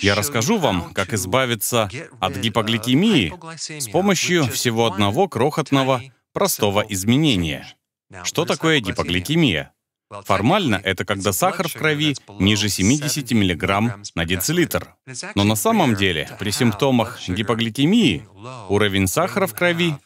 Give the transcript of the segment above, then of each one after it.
Я расскажу вам, как избавиться от гипогликемии с помощью всего одного крохотного, простого изменения. Что такое гипогликемия? Формально это когда сахар в крови ниже 70 мг на децилитр. Но на самом деле при симптомах гипогликемии уровень сахара в крови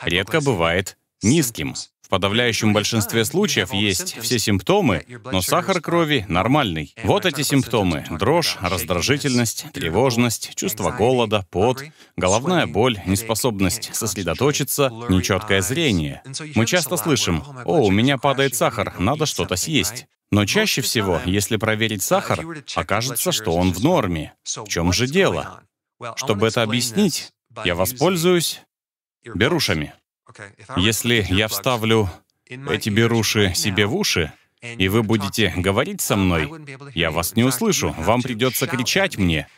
редко бывает низким подавляющем большинстве случаев есть все симптомы, но сахар крови нормальный. Вот эти симптомы. Дрожь, раздражительность, тревожность, чувство голода, пот, головная боль, неспособность сосредоточиться, нечеткое зрение. Мы часто слышим «О, у меня падает сахар, надо что-то съесть». Но чаще всего, если проверить сахар, окажется, что он в норме. В чем же дело? Чтобы это объяснить, я воспользуюсь берушами. Если я вставлю эти беруши себе в уши, и вы будете говорить со мной, я вас не услышу. Вам придется кричать мне,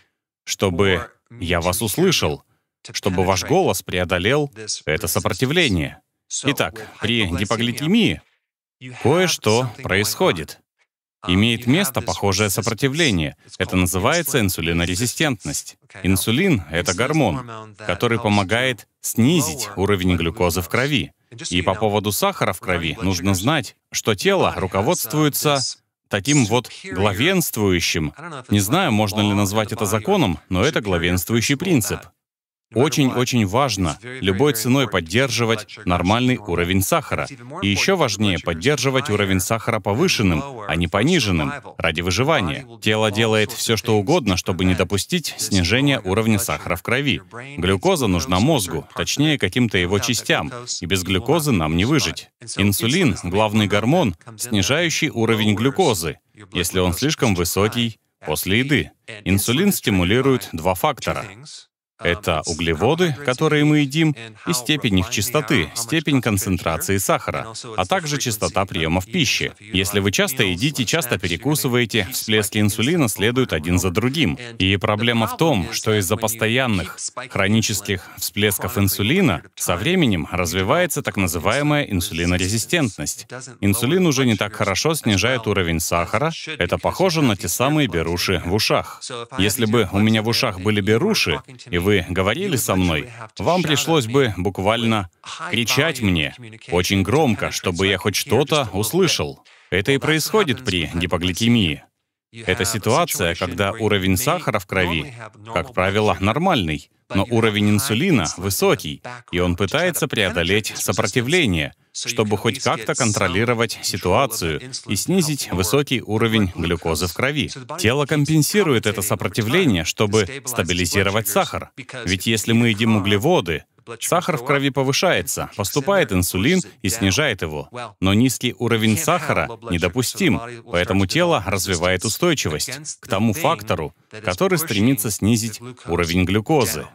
чтобы я вас услышал, чтобы ваш голос преодолел это сопротивление. Итак, при гипогликемии кое-что происходит. Имеет место похожее сопротивление. Это называется инсулинорезистентность. Инсулин — это гормон, который помогает снизить уровень глюкозы в крови. И по поводу сахара в крови нужно знать, что тело руководствуется таким вот главенствующим. Не знаю, можно ли назвать это законом, но это главенствующий принцип. Очень-очень важно любой ценой поддерживать нормальный уровень сахара. И еще важнее поддерживать уровень сахара повышенным, а не пониженным, ради выживания. Тело делает все, что угодно, чтобы не допустить снижения уровня сахара в крови. Глюкоза нужна мозгу, точнее каким-то его частям, и без глюкозы нам не выжить. Инсулин — главный гормон, снижающий уровень глюкозы, если он слишком высокий после еды. Инсулин стимулирует два фактора это углеводы, которые мы едим, и степень их чистоты, степень концентрации сахара, а также частота приемов пищи. Если вы часто едите, часто перекусываете, всплески инсулина следуют один за другим. И проблема в том, что из-за постоянных хронических всплесков инсулина со временем развивается так называемая инсулинорезистентность. Инсулин уже не так хорошо снижает уровень сахара. Это похоже на те самые беруши в ушах. Если бы у меня в ушах были беруши, и вы говорили со мной, вам пришлось бы буквально кричать мне очень громко, чтобы я хоть что-то услышал. Это и происходит при гипогликемии. Это ситуация, когда уровень сахара в крови, как правило, нормальный, но уровень инсулина высокий, и он пытается преодолеть сопротивление, чтобы хоть как-то контролировать ситуацию и снизить высокий уровень глюкозы в крови. Тело компенсирует это сопротивление, чтобы стабилизировать сахар. Ведь если мы едим углеводы, Сахар в крови повышается, поступает инсулин и снижает его. Но низкий уровень сахара недопустим, поэтому тело развивает устойчивость к тому фактору, который стремится снизить уровень глюкозы.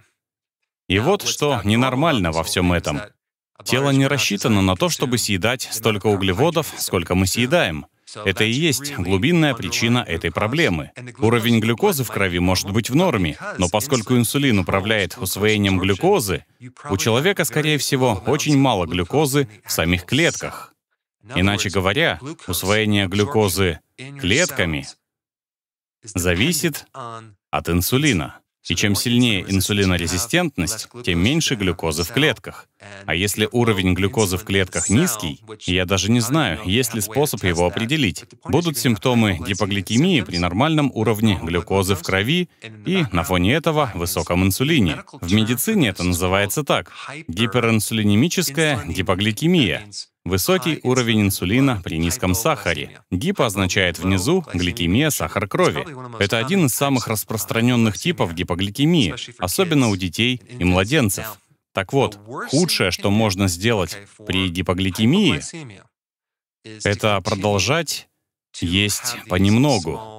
И вот что ненормально во всем этом. Тело не рассчитано на то, чтобы съедать столько углеводов, сколько мы съедаем. Это и есть глубинная причина этой проблемы. Уровень глюкозы в крови может быть в норме, но поскольку инсулин управляет усвоением глюкозы, у человека, скорее всего, очень мало глюкозы в самих клетках. Иначе говоря, усвоение глюкозы клетками зависит от инсулина. И чем сильнее инсулинорезистентность, тем меньше глюкозы в клетках. А если уровень глюкозы в клетках низкий, я даже не знаю, есть ли способ его определить, будут симптомы гипогликемии при нормальном уровне глюкозы в крови и, на фоне этого, высоком инсулине. В медицине это называется так — гиперинсулинемическая гипогликемия. Высокий уровень инсулина при низком сахаре. Гипо означает внизу гликемия, сахар крови. Это один из самых распространенных типов гипогликемии, особенно у детей и младенцев. Так вот, худшее, что можно сделать при гипогликемии, это продолжать есть понемногу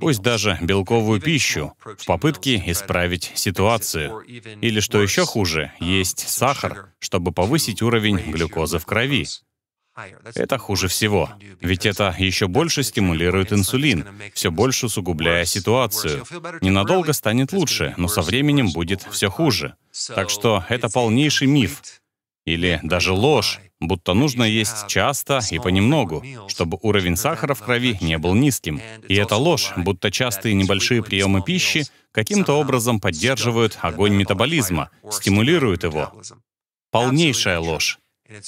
пусть даже белковую пищу, в попытке исправить ситуацию. Или, что еще хуже, есть сахар, чтобы повысить уровень глюкозы в крови. Это хуже всего, ведь это еще больше стимулирует инсулин, все больше усугубляя ситуацию. Ненадолго станет лучше, но со временем будет все хуже. Так что это полнейший миф, или даже ложь, будто нужно есть часто и понемногу, чтобы уровень сахара в крови не был низким. И это ложь, будто частые небольшие приемы пищи каким-то образом поддерживают огонь метаболизма, стимулируют его. Полнейшая ложь.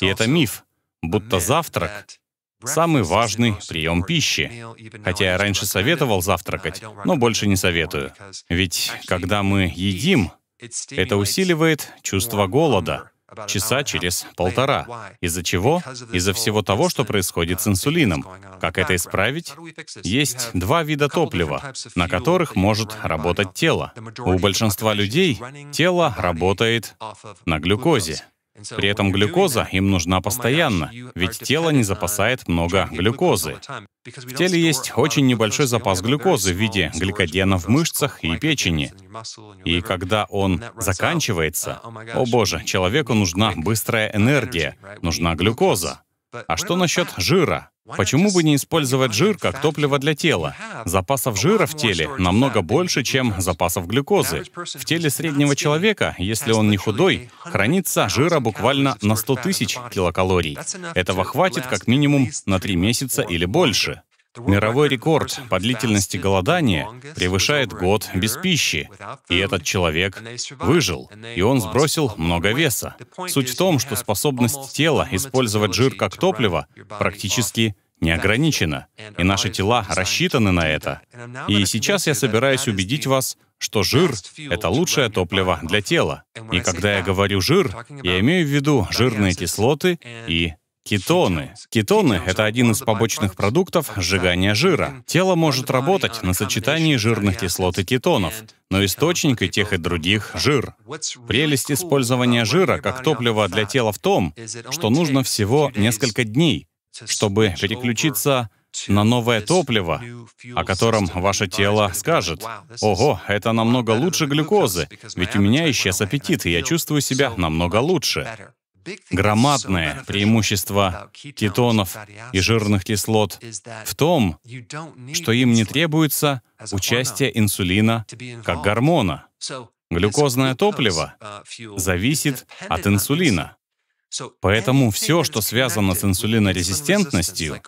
И это миф, будто завтрак — самый важный прием пищи. Хотя я раньше советовал завтракать, но больше не советую. Ведь когда мы едим, это усиливает чувство голода, часа через полтора. Из-за чего? Из-за всего того, что происходит с инсулином. Как это исправить? Есть два вида топлива, на которых может работать тело. У большинства людей тело работает на глюкозе. При этом глюкоза им нужна постоянно, ведь тело не запасает много глюкозы. В теле есть очень небольшой запас глюкозы в виде гликогена в мышцах и печени. И когда он заканчивается, о боже, человеку нужна быстрая энергия, нужна глюкоза. А что насчет жира? Почему бы не использовать жир как топливо для тела? Запасов жира в теле намного больше, чем запасов глюкозы. В теле среднего человека, если он не худой, хранится жира буквально на 100 тысяч килокалорий. Этого хватит как минимум на 3 месяца или больше. Мировой рекорд по длительности голодания превышает год без пищи, и этот человек выжил, и он сбросил много веса. Суть в том, что способность тела использовать жир как топливо практически не ограничена, и наши тела рассчитаны на это. И сейчас я собираюсь убедить вас, что жир — это лучшее топливо для тела. И когда я говорю «жир», я имею в виду жирные кислоты и Кетоны. Кетоны — это один из побочных продуктов сжигания жира. Тело может работать на сочетании жирных кислот и кетонов, но источник и тех и других — жир. Прелесть использования жира как топлива для тела в том, что нужно всего несколько дней, чтобы переключиться на новое топливо, о котором ваше тело скажет, «Ого, это намного лучше глюкозы, ведь у меня исчез аппетит, и я чувствую себя намного лучше». Громадное преимущество кетонов и жирных кислот в том, что им не требуется участие инсулина как гормона. Глюкозное топливо зависит от инсулина. Поэтому все, что связано с инсулинорезистентностью,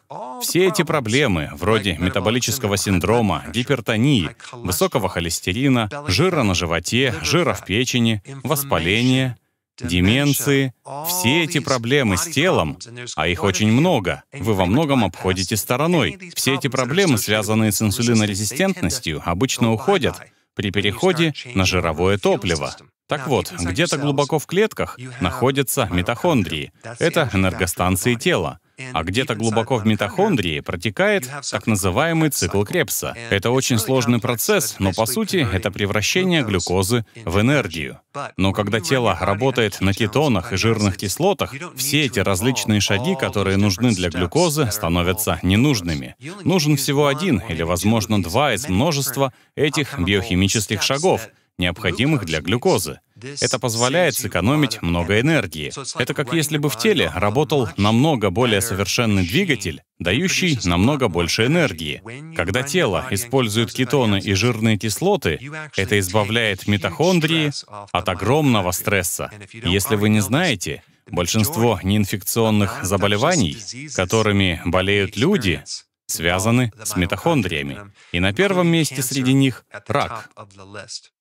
все эти проблемы, вроде метаболического синдрома, гипертонии, высокого холестерина, жира на животе, жира в печени, воспаления, деменции, все эти проблемы с телом, а их очень много, вы во многом обходите стороной. Все эти проблемы, связанные с инсулинорезистентностью, обычно уходят при переходе на жировое топливо. Так вот, где-то глубоко в клетках находятся митохондрии. Это энергостанции тела. А где-то глубоко в митохондрии протекает так называемый цикл Крепса. Это очень сложный процесс, но по сути это превращение глюкозы в энергию. Но когда тело работает на кетонах и жирных кислотах, все эти различные шаги, которые нужны для глюкозы, становятся ненужными. Нужен всего один или, возможно, два из множества этих биохимических шагов, необходимых для глюкозы. Это позволяет сэкономить много энергии. Это как если бы в теле работал намного более совершенный двигатель, дающий намного больше энергии. Когда тело использует кетоны и жирные кислоты, это избавляет митохондрии от огромного стресса. Если вы не знаете, большинство неинфекционных заболеваний, которыми болеют люди, связаны с митохондриями. И на первом месте среди них — рак.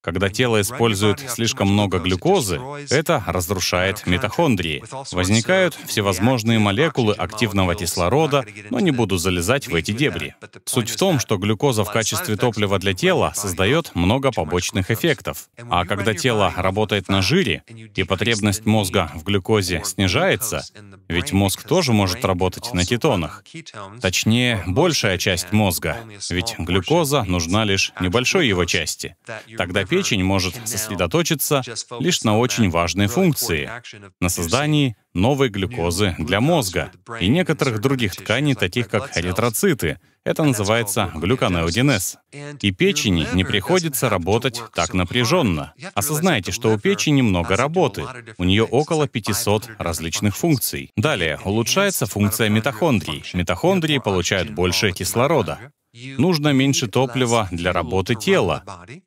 Когда тело использует слишком много глюкозы, это разрушает митохондрии. Возникают всевозможные молекулы активного кислорода, но не буду залезать в эти дебри. Суть в том, что глюкоза в качестве топлива для тела создает много побочных эффектов. А когда тело работает на жире, и потребность мозга в глюкозе снижается, ведь мозг тоже может работать на кетонах. Точнее, большая часть мозга, ведь глюкоза нужна лишь небольшой его части. Тогда печень может сосредоточиться лишь на очень важной функции — на создании новой глюкозы для мозга и некоторых других тканей, таких как эритроциты. Это называется глюконеогенез. И печени не приходится работать так напряженно. Осознайте, что у печени много работы. У нее около 500 различных функций. Далее, улучшается функция митохондрий. Митохондрии получают больше кислорода. Нужно меньше топлива для работы тела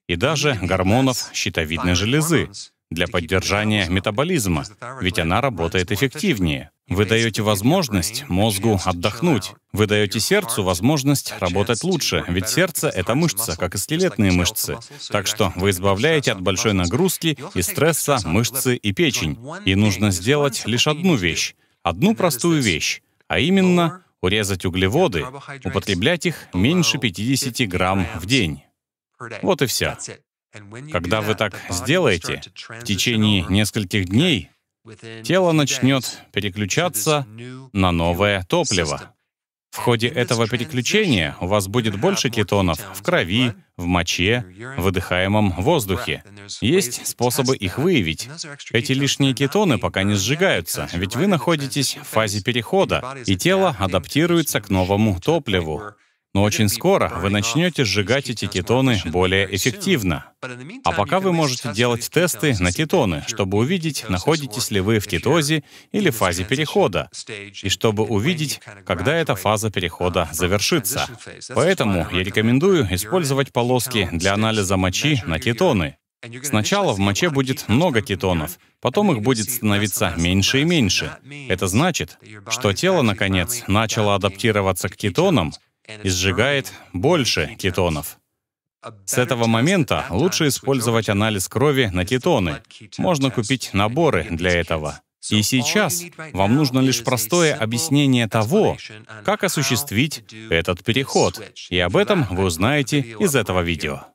и даже гормонов щитовидной железы. Для поддержания метаболизма, ведь она работает эффективнее. Вы даете возможность мозгу отдохнуть. Вы даете сердцу возможность работать лучше, ведь сердце — это мышца, как и скелетные мышцы. Так что вы избавляете от большой нагрузки и стресса мышцы и печень. И нужно сделать лишь одну вещь. Одну простую вещь. А именно, урезать углеводы, употреблять их меньше 50 грамм в день. Вот и все. Когда вы так сделаете, в течение нескольких дней тело начнет переключаться на новое топливо. В ходе этого переключения у вас будет больше кетонов в крови, в моче, в выдыхаемом воздухе. Есть способы их выявить. Эти лишние кетоны пока не сжигаются, ведь вы находитесь в фазе перехода, и тело адаптируется к новому топливу. Но очень скоро вы начнете сжигать эти кетоны более эффективно. А пока вы можете делать тесты на кетоны, чтобы увидеть, находитесь ли вы в кетозе или фазе перехода, и чтобы увидеть, когда эта фаза перехода завершится. Поэтому я рекомендую использовать полоски для анализа мочи на кетоны. Сначала в моче будет много кетонов, потом их будет становиться меньше и меньше. Это значит, что тело, наконец, начало адаптироваться к кетонам, и сжигает больше кетонов. С этого момента лучше использовать анализ крови на кетоны. Можно купить наборы для этого. И сейчас вам нужно лишь простое объяснение того, как осуществить этот переход. И об этом вы узнаете из этого видео.